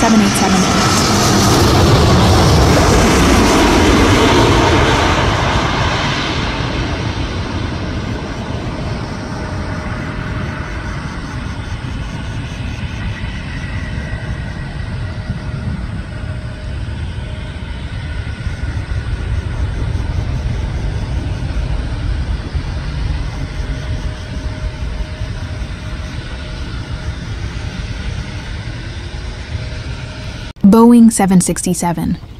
787A. Boeing 767.